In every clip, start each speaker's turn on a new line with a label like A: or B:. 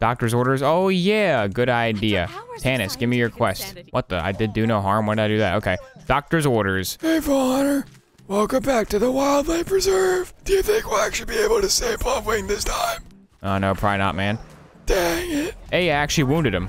A: Doctor's orders. Oh, yeah. Good idea.
B: hours of
A: Tannis, give me your quest.
B: insanity.
A: What the? I did do no harm. Why did I do that? Okay. Doctor's orders.
C: Hey, Vault Hunter. Welcome back to the Wildlife Preserve. Do you think we'll actually be able to save Bloodwing this time?
A: Oh, no, probably not, man.
C: Dang it.
A: Hey, I actually wounded him.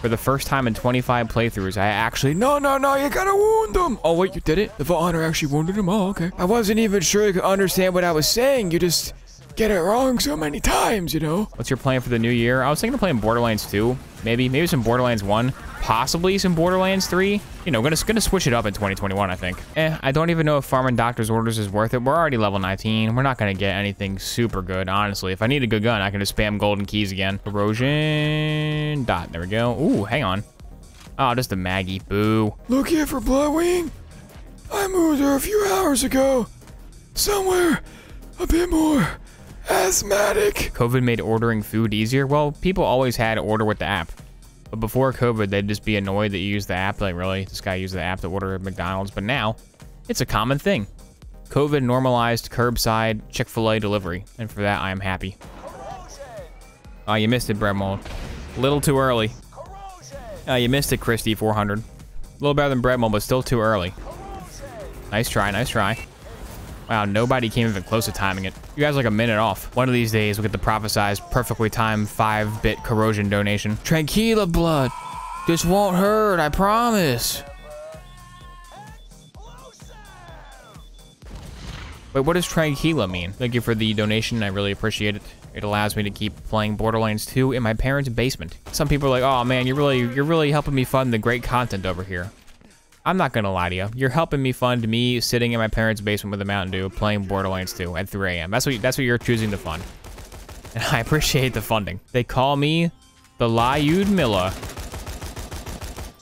A: For the first time in 25 playthroughs, I actually...
C: No, no, no, you gotta wound him. Oh, wait, you did it? The Vault Hunter actually wounded him? Oh, okay. I wasn't even sure you could understand what I was saying. You just get it wrong so many times, you know?
A: What's your plan for the new year? I was thinking of playing Borderlands 2. Maybe. Maybe some Borderlands 1. Possibly some Borderlands 3. You know, gonna, gonna switch it up in 2021, I think. Eh, I don't even know if farming Doctor's Orders is worth it. We're already level 19. We're not gonna get anything super good, honestly. If I need a good gun, I can just spam golden keys again. Erosion. Dot. There we go. Ooh, hang on. Oh, just a Maggie. Boo.
C: Look here for Bloodwing. I moved her a few hours ago. Somewhere a bit more asthmatic.
A: COVID made ordering food easier. Well, people always had to order with the app. But before COVID, they'd just be annoyed that you used the app. Like, really? This guy used the app to order at McDonald's. But now, it's a common thing. COVID normalized curbside Chick fil A delivery. And for that, I am happy. Oh, you missed it, bread. Little too early. Oh, you missed it, Christy 400. A little better than bread but still too early. Nice try, nice try. Wow, nobody came even close to timing it. You guys are like a minute off. One of these days, we'll get the prophesized, perfectly timed 5-bit corrosion donation. Tranquila blood. This won't hurt, I promise. Wait, what does Tranquila mean? Thank you for the donation. I really appreciate it. It allows me to keep playing Borderlands 2 in my parents' basement. Some people are like, "Oh man, you're really you're really helping me fund the great content over here." I'm not gonna lie to you. You're helping me fund me sitting in my parents' basement with a Mountain Dew playing Borderlands 2 at 3 a.m. That's what that's what you're choosing to fund, and I appreciate the funding. They call me the Lyud Miller.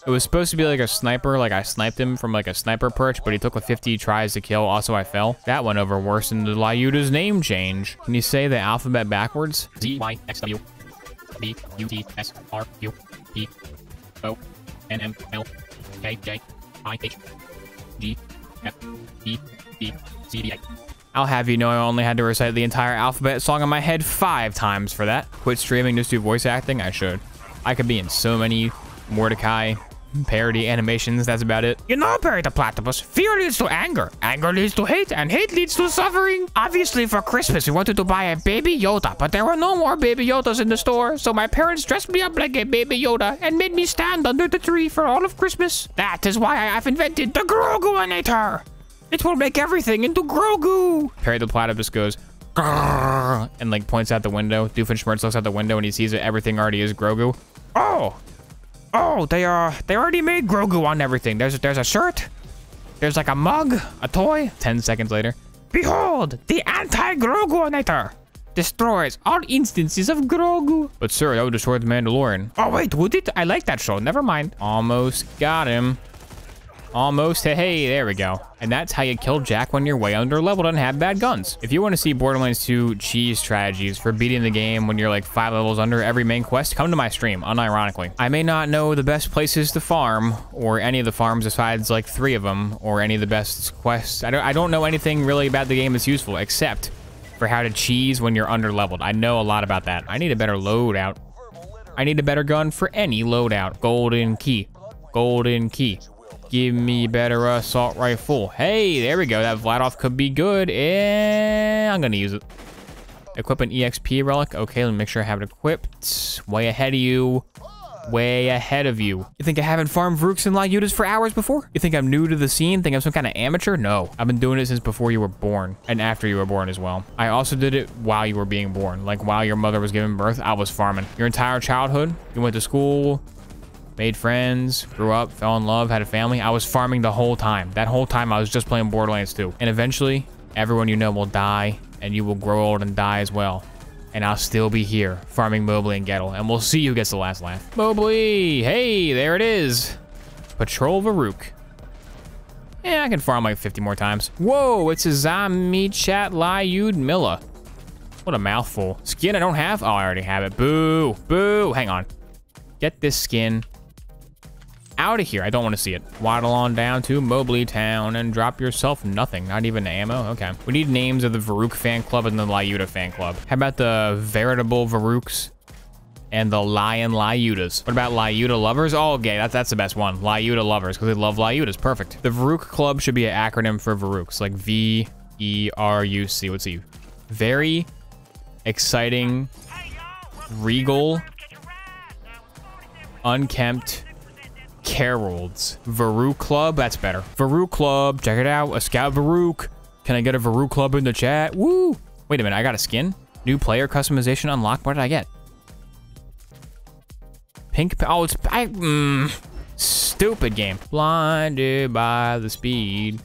A: It was supposed to be like a sniper, like I sniped him from like a sniper perch, but he took like 50 tries to kill. Also, I fell. That went over worse than the Lyuda's name change. Can you say the alphabet backwards?
D: Z Y X W B U T S R U P O N M L K J
A: I'll have you know I only had to recite the entire alphabet song in my head five times for that. Quit streaming, just do voice acting? I should. I could be in so many Mordecai parody animations, that's about it. You know, Perry the Platypus, fear leads to anger, anger leads to hate, and hate leads to suffering. Obviously, for Christmas, we wanted to buy a baby Yoda, but there were no more baby Yodas in the store, so my parents dressed me up like a baby Yoda and made me stand under the tree for all of Christmas. That is why I have invented the Groguinator. It will make everything into Grogu. Perry the Platypus goes, and like points out the window. Doofenshmirtz looks out the window and he sees that everything already is Grogu. Oh, oh, they uh, they already made Grogu on everything. There's there's a shirt, there's like a mug, a toy. Ten seconds later, behold, the anti-Groguinator destroys all instances of Grogu. But sir, that would destroy the Mandalorian. Oh wait, would it? I like that show. Never mind. Almost got him. Almost, hey, there we go. And that's how you kill Jack when you're way under leveled and have bad guns. If you want to see Borderlands 2 cheese strategies for beating the game when you're like five levels under every main quest, come to my stream, unironically. I may not know the best places to farm, or any of the farms besides like three of them, or any of the best quests. I don't, I don't know anything really about the game that's useful, except for how to cheese when you're under leveled. I know a lot about that. I need a better loadout. I need a better gun for any loadout. Golden key. Golden key. Give me better assault rifle. Hey, there we go. That Vladof could be good. And I'm going to use it. Equip an EXP relic. Okay, let me make sure I have it equipped. Way ahead of you. Way ahead of you. You think I haven't farmed Verucs and Lyudas for hours before? You think I'm new to the scene? Think I'm some kind of amateur? No. I've been doing it since before you were born. And after you were born as well. I also did it while you were being born. Like while your mother was giving birth, I was farming. Your entire childhood, you went to school, made friends, grew up, fell in love, had a family. I was farming the whole time. That whole time I was just playing Borderlands 2. And eventually, everyone you know will die, and you will grow old and die as well. And I'll still be here, farming Mobley and Gettle, and we'll see who gets the last laugh. Mobley! Hey, there it is! Patrol Veruc. Yeah, I can farm like 50 more times. Whoa, it's a Zami Chat Lyud Milla. What a mouthful. Skin I don't have? Oh, I already have it. Boo! Boo! Hang on. Get this skin out of here. I don't want to see it. Waddle on down to Mobley Town and drop yourself nothing. Not even ammo. Okay. We need names of the Veruc fan club and the Lyuda fan club. How about the veritable Verucs and the Lion Lyudas. What about Lyuda lovers? Oh, okay, that's that's the best one. Lyuda lovers, because they love Lyudas. Perfect. The Veruc Club should be an acronym for Verucs, like V E R U C. What's he? Very exciting, regal, unkempt. Carolds. Veruc Club, that's better. Veruc Club, check it out. A Scout Veruc. Can I get a Veruc Club in the chat? Woo! Wait a minute, I got a skin? New player customization unlocked. What did I get? Pink. Oh, it's. I, mm, stupid game. Blinded by the speed.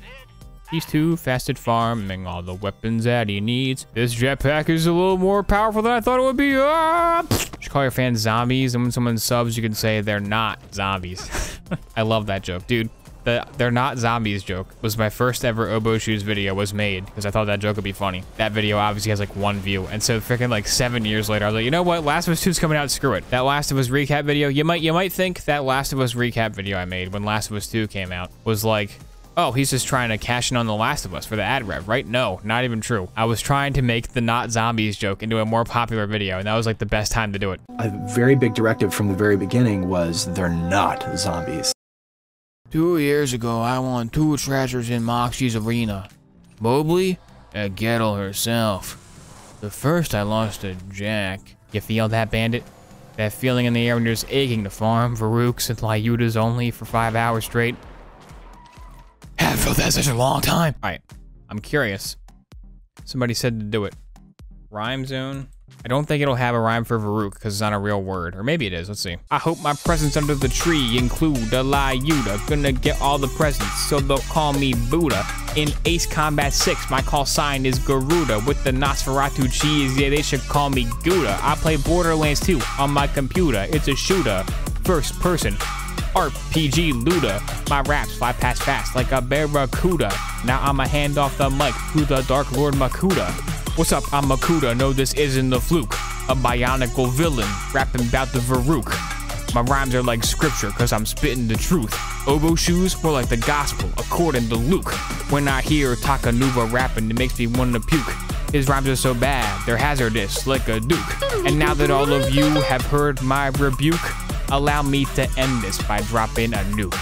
A: He's too fast at farming all the weapons that he needs. This jetpack is a little more powerful than I thought it would be. Ah! Should call your fans zombies, and when someone subs, you can say they're not zombies. I love that joke, dude. The they're not zombies joke was my first ever Oboe Shoes video was made because I thought that joke would be funny. That video obviously has like one view. And so freaking like seven years later, I was like, you know what? Last of Us 2 is coming out, screw it. That Last of Us recap video, you might you might think that Last of Us recap video I made when Last of Us 2 came out was like, oh, he's just trying to cash in on The Last of Us for the ad rev, right? No, not even true. I was trying to make the not zombies joke into a more popular video, and that was like the best time to do it.
B: A very big directive from the very beginning was they're not zombies.
C: Two years ago, I won two treasures in Moxxi's arena. Mobley and Gettle herself. The first I lost to Jack.
A: You feel that, Bandit? That feeling in the air when you're just aching to farm Verucs and Lyudas only for five hours straight?
C: Haven't felt that such a long time.
A: All right, I'm curious. Somebody said to do it. Rhyme zone. I don't think it'll have a rhyme for Veruc because it's not a real word. Or maybe it is. Let's see. I hope my presents under the tree include a Lyuda. Gonna get all the presents, so they'll call me Buddha. In Ace Combat 6, my call sign is Garuda. With the Nosferatu cheese, yeah, they should call me Gouda. I play Borderlands 2 on my computer. It's a shooter. First person. RPG Luda. My raps fly past fast like a barracuda. Now I'ma hand off the mic to the Dark Lord Makuta. What's up? I'm Makuta. No, this isn't the fluke. A Bionicle villain rapping about the Veruc. My rhymes are like scripture, cause I'm spitting the truth. Oboe shoes were like the gospel, according to Luke. When I hear Takanuva rapping, it makes me wanna puke. His rhymes are so bad, they're hazardous, like a duke. And now that all of you have heard my rebuke, allow me to end this by dropping a nuke.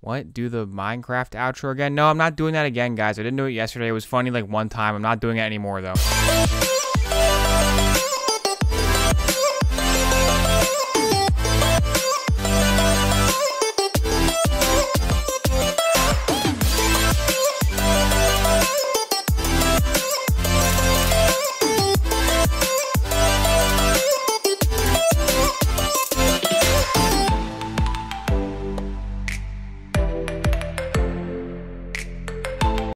A: What? Do the Minecraft outro again? No, I'm not doing that again, guys. I didn't do it yesterday. It was funny like one time. I'm not doing it anymore, though.